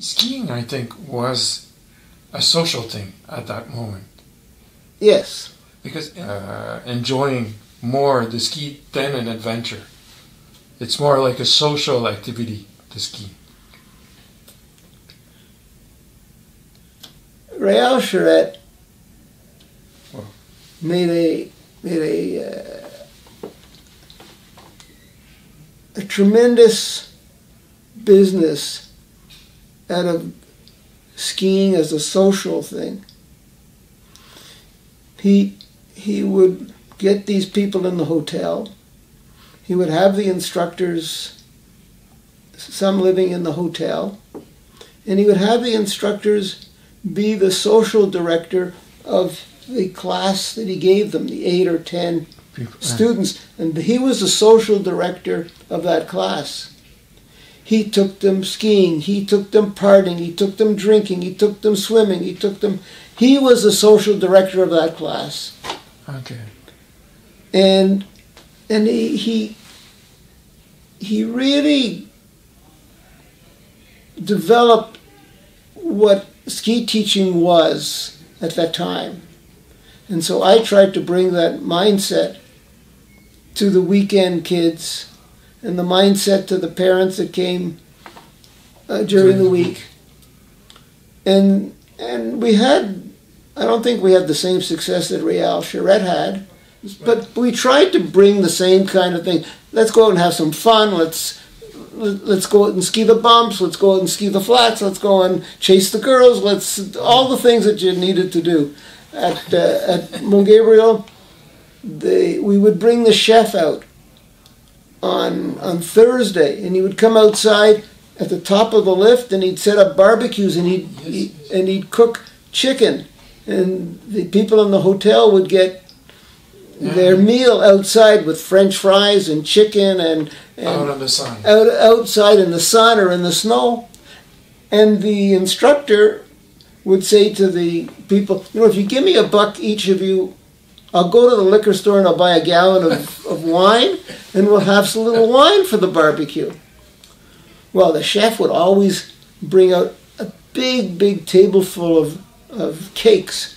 skiing, I think, was a social thing at that moment. Yes. Because uh, enjoying more the ski than an adventure. It's more like a social activity, the ski. Real Charette made a made a uh, a tremendous business out of skiing as a social thing. He he would get these people in the hotel. He would have the instructors, some living in the hotel, and he would have the instructors be the social director of the class that he gave them, the eight or ten People, uh, students, and he was the social director of that class. He took them skiing, he took them partying, he took them drinking, he took them swimming, he took them. He was the social director of that class, okay. and and he he, he really developed what ski teaching was at that time. And so I tried to bring that mindset to the weekend kids and the mindset to the parents that came uh, during the week. And and we had I don't think we had the same success that Real Charette had, but we tried to bring the same kind of thing. Let's go out and have some fun. Let's let's go out and ski the bumps. Let's go out and ski the flats. Let's go and chase the girls. Let's all the things that you needed to do at uh, at Mont Gabriel. They, we would bring the chef out on on Thursday, and he would come outside at the top of the lift, and he'd set up barbecues, and he'd, Yes, he, yes. and he'd cook chicken, and the people in the hotel would get their meal outside with French fries and chicken and, and Out on the sun. out outside in the sun or in the snow. And the instructor would say to the people, you know, if you give me a buck each of you, I'll go to the liquor store and I'll buy a gallon of, of wine and we'll have some little wine for the barbecue. Well, the chef would always bring out a big, big table full of, of cakes,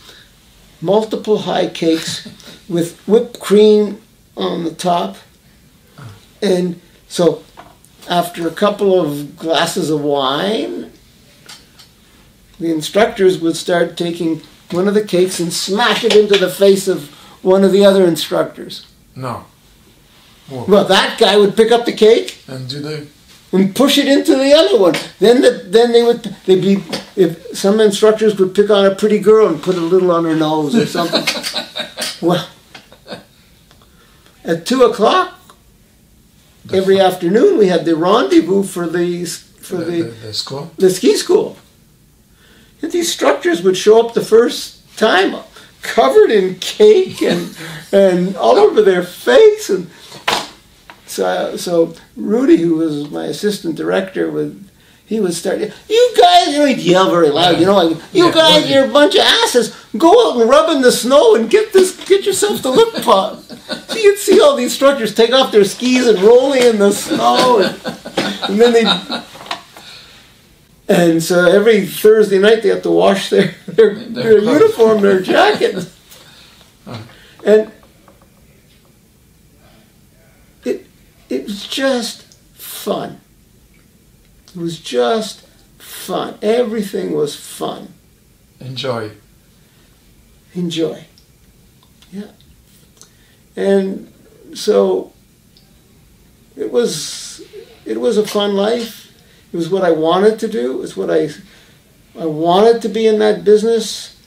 multiple high cakes with whipped cream on the top. Uh. And so after a couple of glasses of wine, the instructors would start taking one of the cakes and smash it into the face of one of the other instructors. No. Well, that guy would pick up the cake And do they? and push it into the other one. Then the, then they would they'd be if some instructors would pick on a pretty girl and put a little on her nose or something. well, at two o'clock every afternoon we had the rendezvous for the for the, the, the, the school? the ski school. And these instructors would show up the first time covered in cake and and all over their face. And so so Rudy who was my assistant director would he would start you guys you know he'd yell very loud you know like you Yeah, guys Rudy. you're a bunch of asses. Go out and rub in the snow and get this get yourself to look pot so you'd see all the instructors take off their skis and rolling in the snow and, and then they and so every Thursday night they have to wash their their, Their their uniform, their jacket, uh-huh. and it it was just fun. It was just fun. Everything was fun. Enjoy. Enjoy. Yeah. And so it was it was a fun life. It was what I wanted to do. It was what I I wanted to be in that business.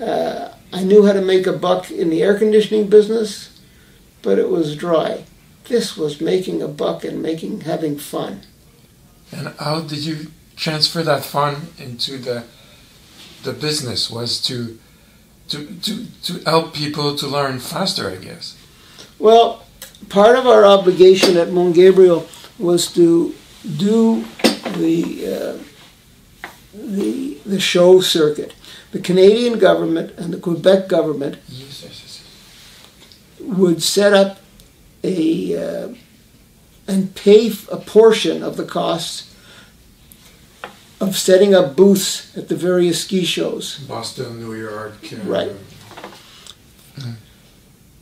Uh, I knew how to make a buck in the air conditioning business, but it was dry. This was making a buck and making having fun. And how did you transfer that fun into the the business? Was to to to to help people to learn faster, I guess. Well, part of our obligation at Mont Gabriel was to do the uh, the the show circuit. The Canadian government and the Quebec government Yes, yes, yes. would set up a uh, and pay f- a portion of the costs of setting up booths at the various ski shows. Boston, New York. Uh, Right.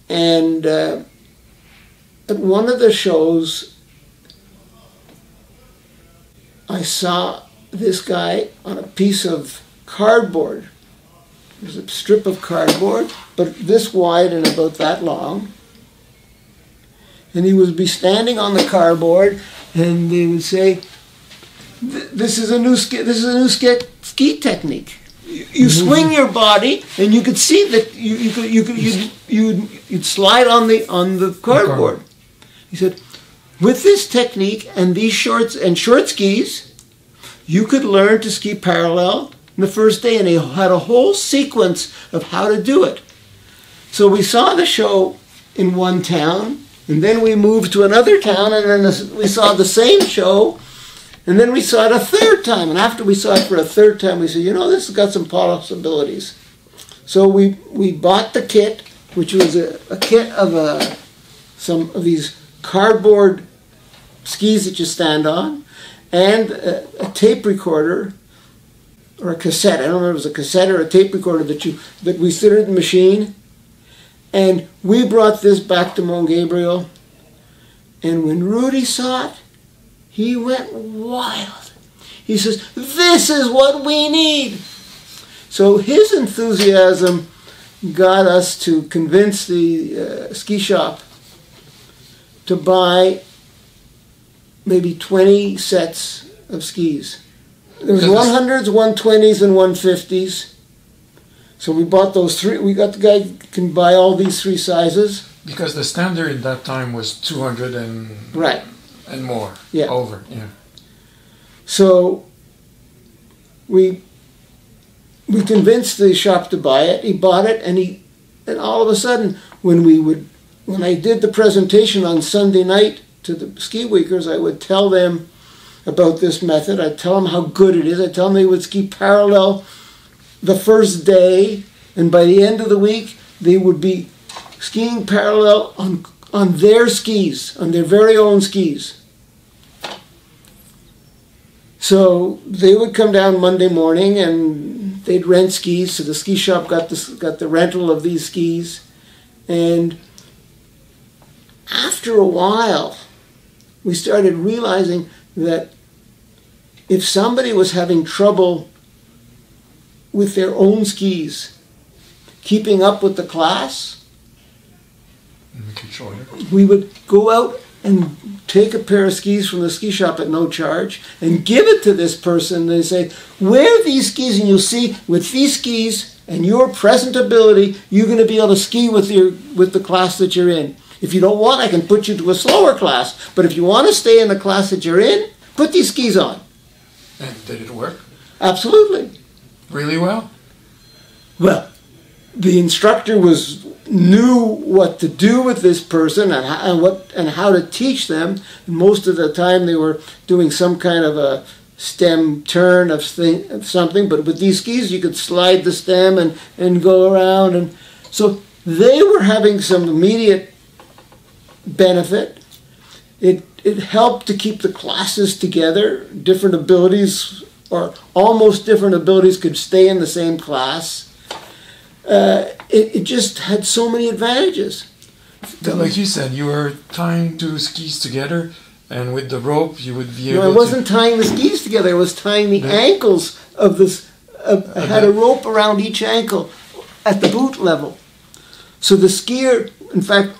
And uh, at one of the shows, I saw this guy on a piece of cardboard. There's a strip of cardboard, but this wide and about that long. And he would be standing on the cardboard, and they would say, "This is a new ski. This is a new ski, ski technique. You, you mm-hmm. swing your body, and you could see that you you could you could you'd, you'd, you'd slide on the on the cardboard." He said, "With this technique and these shorts and short skis, you could learn to ski parallel in the first day." And they had a whole sequence of how to do it. So we saw the show in one town, and then we moved to another town, and then we saw the same show, and then we saw it a third time. And after we saw it for a third time, we said, you know, this has got some possibilities. So we, we bought the kit, which was a, a kit of a, some of these cardboard skis that you stand on, and a, a tape recorder or a cassette. I don't remember if it was a cassette or a tape recorder that you that we stood in the machine. And we brought this back to Mount Gabriel. And when Rudy saw it, he went wild. He says, This is what we need. So his enthusiasm got us to convince the uh, ski shop to buy maybe 20 sets of skis. There was 100s, 120s, and 150s. So we bought those three. We got the guy can buy all these three sizes. Because the standard in that time was 200 and, Right. and more. Yeah. Over, yeah. So we we convinced the shop to buy it. He bought it, and he and all of a sudden, when we would when I did the presentation on Sunday night to the ski weekers, I would tell them about this method. I'd tell them how good it is. I'd tell them they would ski parallel the first day, and by the end of the week, they would be skiing parallel on on their skis, on their very own skis. So they would come down Monday morning and they'd rent skis. So the ski shop got the got the rental of these skis, and after a while, we started realizing that if somebody was having trouble with their own skis, keeping up with the class, Make it shorter. we would go out and take a pair of skis from the ski shop at no charge and give it to this person. They say, wear these skis and you'll see with these skis and your present ability, you're going to be able to ski with your with the class that you're in. If you don't want, I can put you to a slower class. But if you want to stay in the class that you're in, put these skis on. And did it work? Absolutely. Really well? Well, the instructor was knew what to do with this person and how, and what and how to teach them. Most of the time, they were doing some kind of a stem turn of, thing, of something. But with these skis, you could slide the stem and and go around, and so they were having some immediate benefit. It it helped to keep the classes together. Different abilities or almost different abilities could stay in the same class. Uh, it, it just had so many advantages. Like you said, you were tying two skis together, and with the rope, you would be able No, I wasn't tying the skis together. I was tying the The- ankles of this. Of, I had a rope around each ankle at the boot level. So the skier, in fact,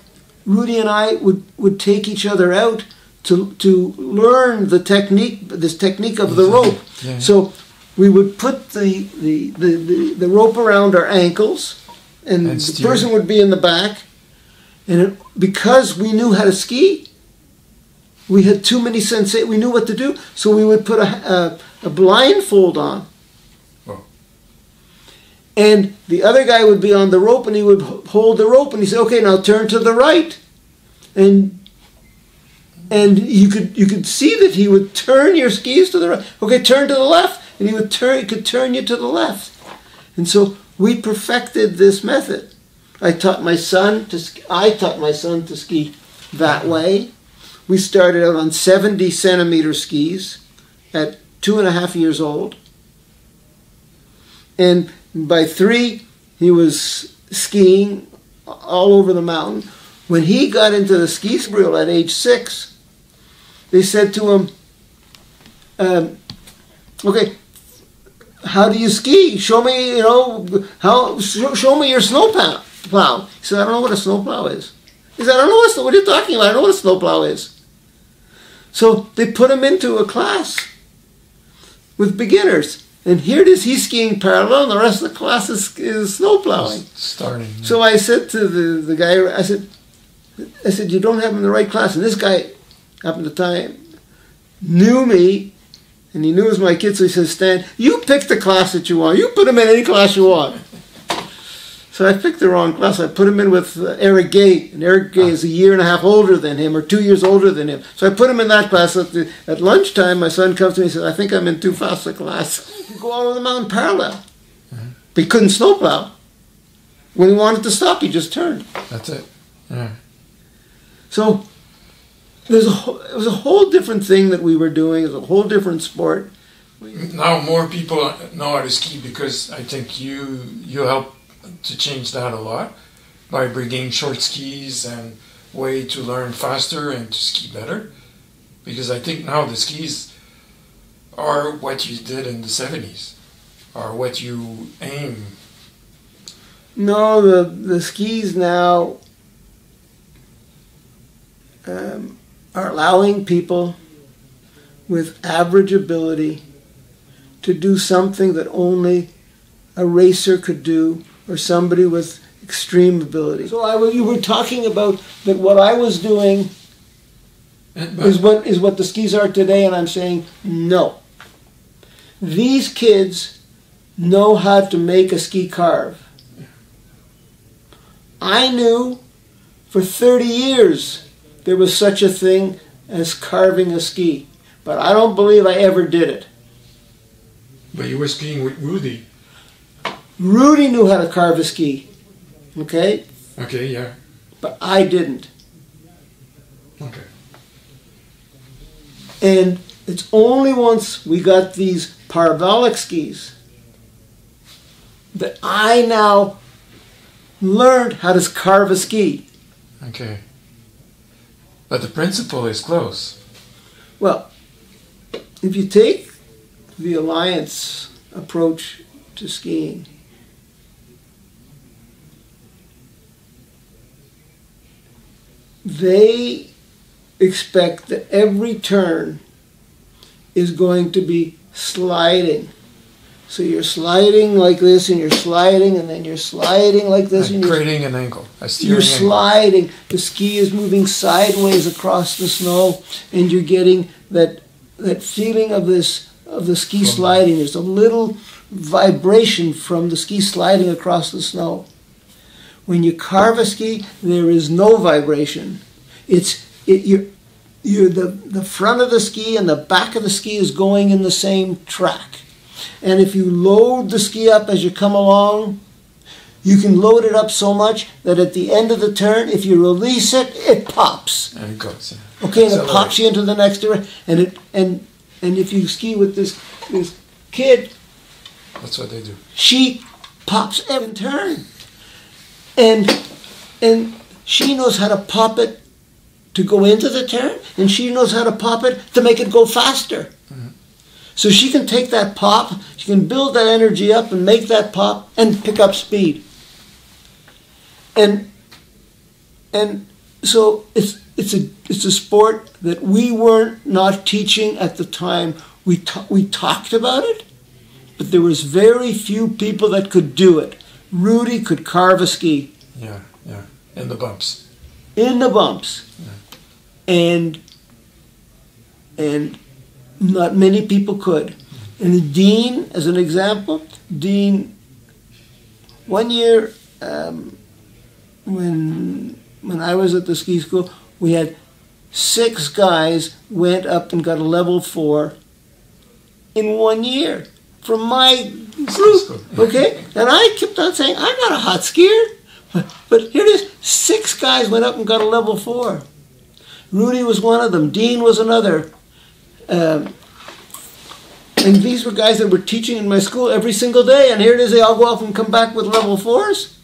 Rudy and I would, would take each other out to to learn the technique, this technique of the rope. Yeah. So we would put the, the, the, the, the rope around our ankles, and, And the steer. person would be in the back. And it, because we knew how to ski, we had too many sensei. We knew what to do, so we would put a, a, a blindfold on. And the other guy would be on the rope, and he would hold the rope, and he said, "Okay, now turn to the right," and and you could you could see that he would turn your skis to the right. Okay, turn to the left, and he would turn. He could turn you to the left, and so we perfected this method. I taught my son to. sk- I taught my son to ski that way. We started out on 70 centimeter skis at two and a half years old. And by three, he was skiing all over the mountain. When he got into the ski school at age six, they said to him, um, "Okay, how do you ski? Show me, you know, how show, me your snow plow." He said, "I don't know what a snow plow is." He said, "I don't know what, what are you talking about? I don't know what a snow plow is." So they put him into a class with beginners. And here it is, he's skiing parallel, and the rest of the class is, is snow plowing. Starting. So I said to the, the guy, I said, I said, you don't have him in the right class. And this guy, happened to time, knew me, and he knew it was my kid, so he says, Stan, you pick the class that you want. You put him in any class you want. So I picked the wrong class. I put him in with uh, Erik Guay, and Erik Guay is a year and a half older than him, or two years older than him. So I put him in that class. At, the, at lunchtime, my son comes to me and says, I think I'm in too fast a class. Go all over the mountain parallel. Mhm. But he couldn't snowplow. When he wanted to stop, he just turned. That's it. Yeah. So there's a whole, it was a whole different thing that we were doing. It was a whole different sport. Now more people know how to ski because I think you you help to change that a lot by bringing short skis and way to learn faster and to ski better. Because I think now the skis are what you did in the seventies, are what you aim. No, the the skis now um, are allowing people with average ability to do something that only a racer could do or somebody with extreme ability. So I you were talking about that what I was doing And- is what is what the skis are today, and I'm saying no. These kids know how to make a ski carve. I knew for 30 years there was such a thing as carving a ski, but I don't believe I ever did it. But you were skiing with Rudy. Rudy knew how to carve a ski, okay, Okay, yeah. but I didn't. Okay. And it's only once we got these parabolic skis that I now learned how to carve a ski. Okay. But the principle is close. Well, if you take the alliance approach to skiing, they expect that every turn is going to be sliding. So you're sliding like this, and you're sliding, and then you're sliding like this, and you're creating an angle, you're angle. sliding. The ski is moving sideways across the snow, and you're getting that that feeling of this of the ski sliding. There's a little vibration from the ski sliding across the snow. When you carve a ski, there is no vibration. It's it, you're, you're the, the front of the ski and the back of the ski is going in the same track. And if you load the ski up as you come along, you can load it up so much that at the end of the turn, if you release it, it pops. And it goes. Okay, and it Accelerate. pops you into the next direction. And it and and if you ski with this this kid, That's what they do. she pops every turn. And and she knows how to pop it to go into the turn, and she knows how to pop it to make it go faster. Mm-hmm. So she can take that pop, she can build that energy up and make that pop and pick up speed. And and so it's it's a it's a sport that we weren't not teaching at the time. We ta- we talked about it, but there was very few people that could do it. Rudy could carve a ski Yeah, yeah. In the bumps. in the bumps, and and not many people could. And Dean, as an example, Dean, one year um, when when I was at the ski school, we had six guys went up and got a level four in one year from my group. Okay, and I kept on saying I'm not a hot skier, but, here it is: six guys went up and got a level four. Rudy was one of them. Dean was another. Um, and these were guys that were teaching in my school every single day, and here it is, they all go off and come back with level 4s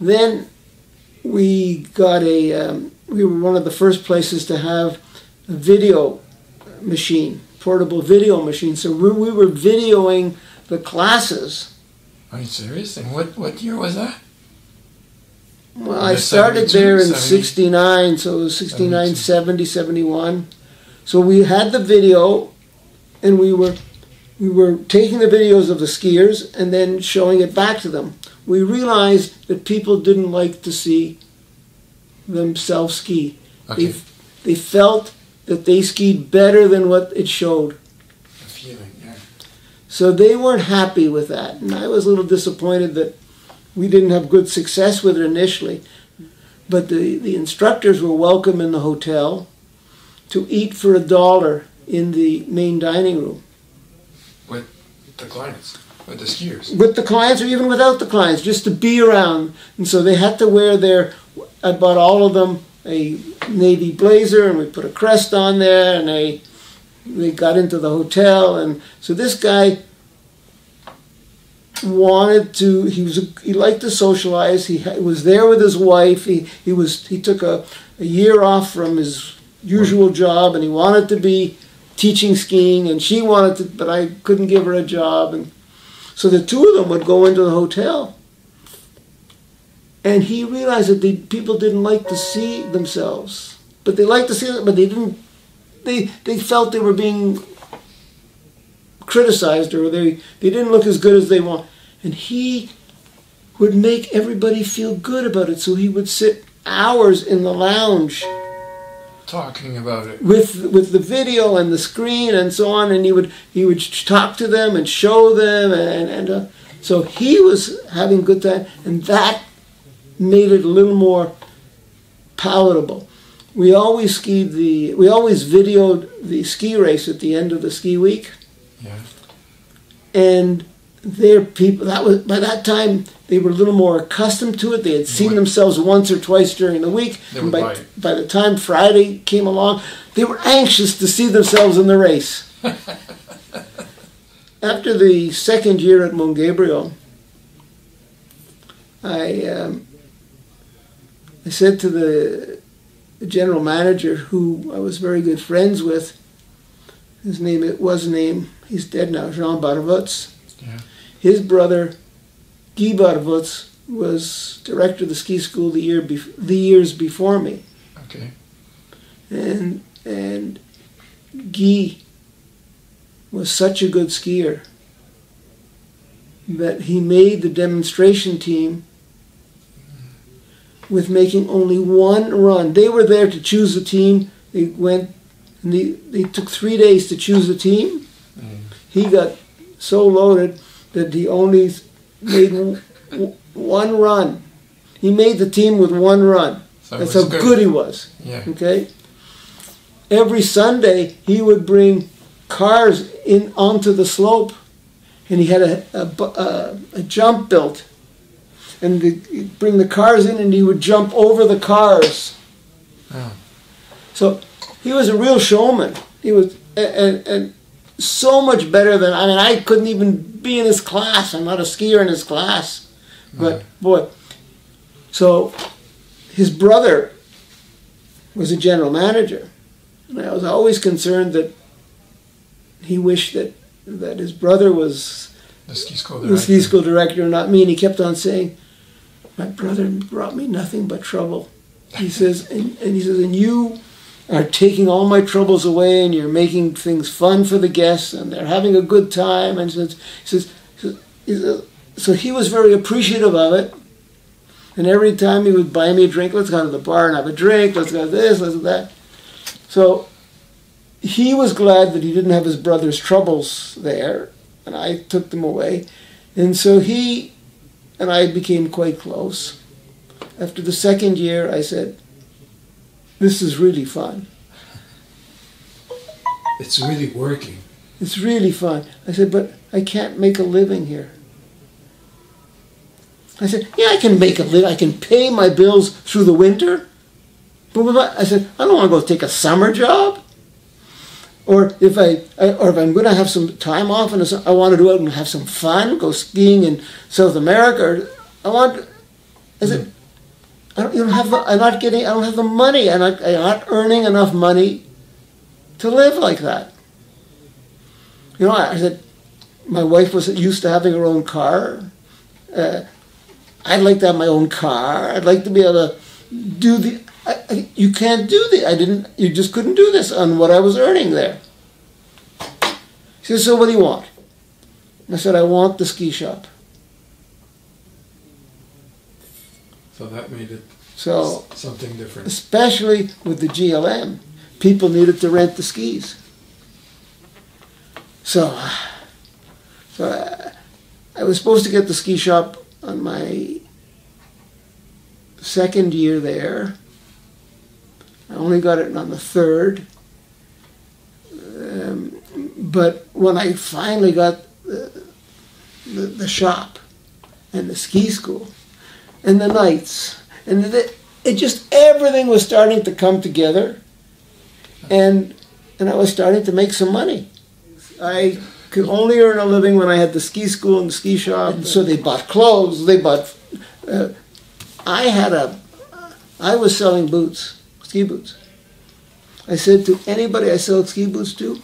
Then we got a, um, we were one of the first places to have a video machine, portable video machine. So we, we were videoing the classes. Are you serious? And what, what year was that? Well, I started there in 70? 69, so it was 69, 70, 71. So we had the video, and we were we were taking the videos of the skiers and then showing it back to them. We realized that people didn't like to see themselves ski. Okay. They, they felt that they skied better than what it showed. Feeling, yeah. So they weren't happy with that. And I was a little disappointed that we didn't have good success with it initially. But the, the instructors were welcome in the hotel to eat for a dollar in the main dining room. With the clients, with the skiers. With the clients or even without the clients, just to be around. And so they had to wear their, I bought all of them a navy blazer and we put a crest on there and they, they got into the hotel. And so this guy wanted to he was he liked to socialize he was there with his wife he he was he took a, a year off from his usual job and he wanted to be teaching skiing and she wanted to but I couldn't give her a job and so the two of them would go into the hotel and he realized that the people didn't like to see themselves but they liked to see it but they didn't they they felt they were being criticized or they, they didn't look as good as they want. And he would make everybody feel good about it. So he would sit hours in the lounge Talking about it. with with the video and the screen and so on, and he would he would talk to them and show them, and and uh, so he was having a good time, and that made it a little more palatable. We always skied the we always videoed the ski race at the end of the ski week. Yeah. and their people that was by that time they were a little more accustomed to it they had seen Right. themselves once or twice during the week They and by, by the time friday came along they were anxious to see themselves in the race after the second year at mount gabriel i um, i said to the general manager who i was very good friends with his name it was name he's dead now jean barvutz Yeah. his brother guy barvutz was director of the ski school the year bef- the years before me Okay. and and Guy was such a good skier that he made the demonstration team with making only one run. They were there to choose the team. They went and they, they took three days to choose the team. Mm. He got so loaded that he only made w- one run. He made the team with one run. So That's how good he was. Yeah. Okay. Every Sunday he would bring cars in onto the slope, and he had a a, a, a jump built, and the, he'd bring the cars in, and he would jump over the cars. Oh. So he was a real showman. He was and, and so much better than I mean I couldn't even be in his class. I'm not a skier in his class, but boy. So his brother was a general manager, and I was always concerned that he wished that that his brother was The ski school the ski director. school director, not me. And he kept on saying, "My brother brought me nothing but trouble." He says, and, and he says, and you are taking all my troubles away, and you're making things fun for the guests, and they're having a good time. And says, he says, says, so he was very appreciative of it. And every time he would buy me a drink, let's go to the bar and have a drink. Let's go to this, let's do that. So he was glad that he didn't have his brother's troubles there, and I took them away. And so he and I became quite close. After the second year, I said, This is really fun. It's really working. It's really fun. I said, But I can't make a living here. I said, Yeah, I can make a living. I can pay my bills through the winter. Blah. I said, I don't want to go take a summer job. Or if I, I or if I'm going to have some time off and I want to go out and have some fun, go skiing in South America, or I want, I said, I don't, you don't have the, I'm not getting, I don't have the money, and I, I'm not earning enough money to live like that. You know, I said, my wife was used to having her own car. Uh, I'd like to have my own car. I'd like to be able to do the. I, I, you can't do the. I didn't. You just couldn't do this on what I was earning there. She said, "So what do you want?" I said, "I want the ski shop." So that made it so something different. Especially with the GLM, people needed to rent the skis. So, so I, I was supposed to get the ski shop on my second year there. I only got it on the third. Um, but when I finally got the, the, the shop and the ski school, and the nights, and the, it just everything was starting to come together, and and I was starting to make some money. I could only earn a living when I had the ski school and the ski shop. And so they bought clothes. They bought. Uh, I had a. I was selling boots, ski boots. I said to anybody I sell ski boots to,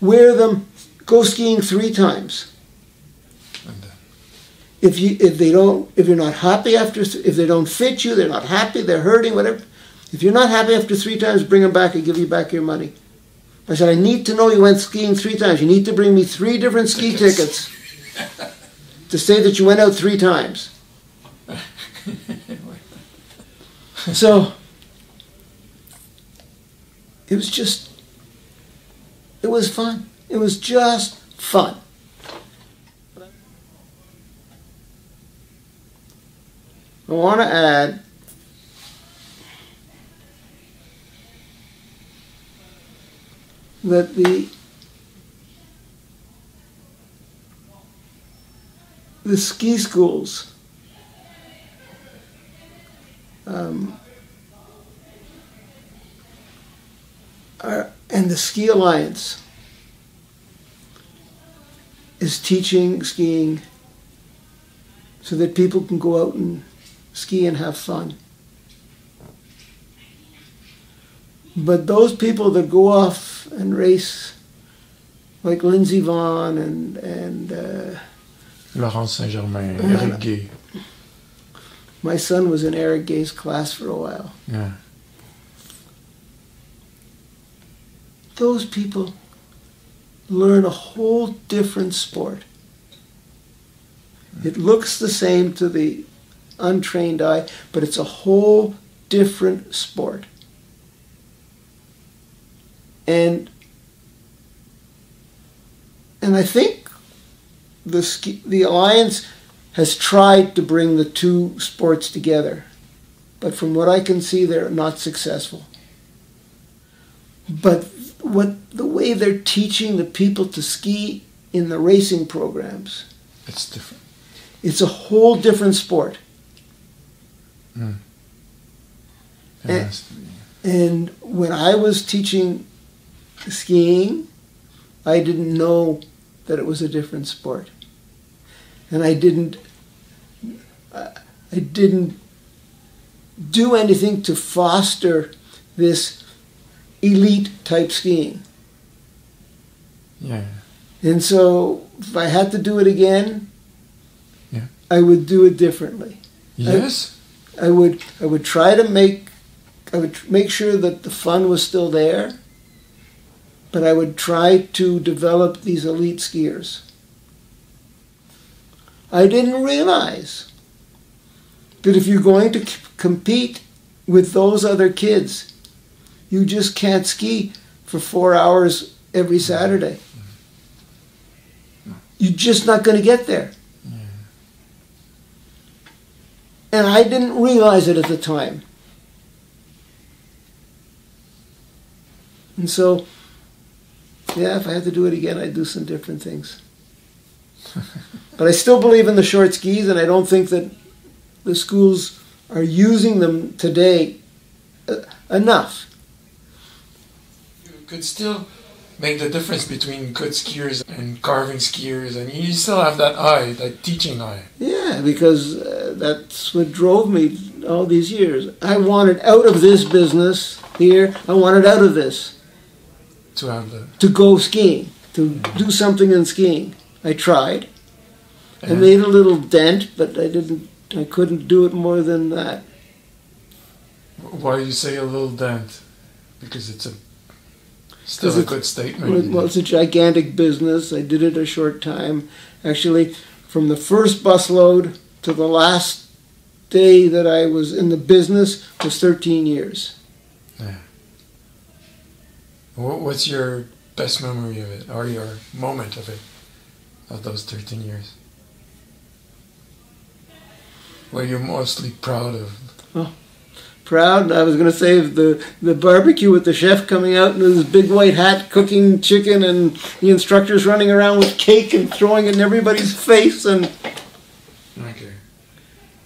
wear them, go skiing three times. Uh, if you if they don't if you're not happy after if they don't fit you they're not happy they're hurting whatever if you're not happy after three times bring them back and give you back your money. I said i need to know you went skiing three times. You need to bring me three different ski tickets to say that you went out three times. So it was just it was fun. It was just fun. I want to add that the the ski schools um, are, and the Ski Alliance is teaching skiing so that people can go out and ski and have fun. But those people that go off and race, like Lindsey Vonn and and uh, Laurent Saint Germain, Erik Guay. My son was in Erik Guay's class for a while. Yeah. Those people learn a whole different sport. It looks the same to the untrained eye, but it's a whole different sport. And and I think the the alliance has tried to bring the two sports together, but from what I can see, they're not successful. But what the way they're teaching the people to ski in the racing programs, it's different. It's a whole different sport. Mm. And, and when I was teaching skiing, I didn't know that it was a different sport, and I didn't. I didn't do anything to foster this elite type skiing. Yeah. And so, if I had to do it again, yeah. I would do it differently. Yes. I would I would try to make I would make sure that the fun was still there, but I would try to develop these elite skiers. I didn't realize that if you're going to c- compete with those other kids, you just can't ski for four hours every Saturday. You're just not going to get there. And I didn't realize it at the time. And so, yeah, if I had to do it again, I'd do some different things. but I still believe in the short skis, and I don't think that the schools are using them today uh, enough. Could still make the difference between good skiers and carving skiers, and you still have that eye, that teaching eye. Yeah, because uh, that's what drove me all these years. I wanted out of this business here. I wanted out of this to have the to go skiing, to do something in skiing. I tried. I made a little dent, but I didn't. I couldn't do it more than that. Why you say a little dent? Because it's a still a good statement. Well, it's a gigantic business. I did it a short time. Actually, from the first busload to the last day that I was in the business was 13 years. Yeah. What's your best memory of it, or your moment of it, of those 13 years? What you're mostly proud of? Oh, proud. I was going to say the the barbecue with the chef coming out in his big white hat cooking chicken, and the instructors running around with cake and throwing it in everybody's face, and okay.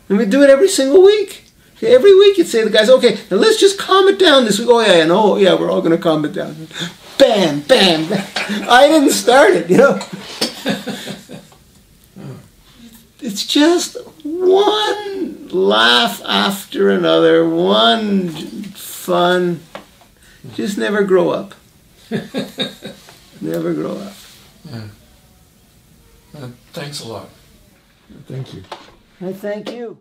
And we do it every single week. Every week you'd say to the guys, okay, now let's just calm it down this week. Oh yeah, and oh yeah, we're all going to calm it down. Bam, bam, bam. I didn't start it, you know. it's just one laugh after another, one fun. Just never grow up. never grow up. Yeah. Uh, thanks a lot. Thank you. I thank you.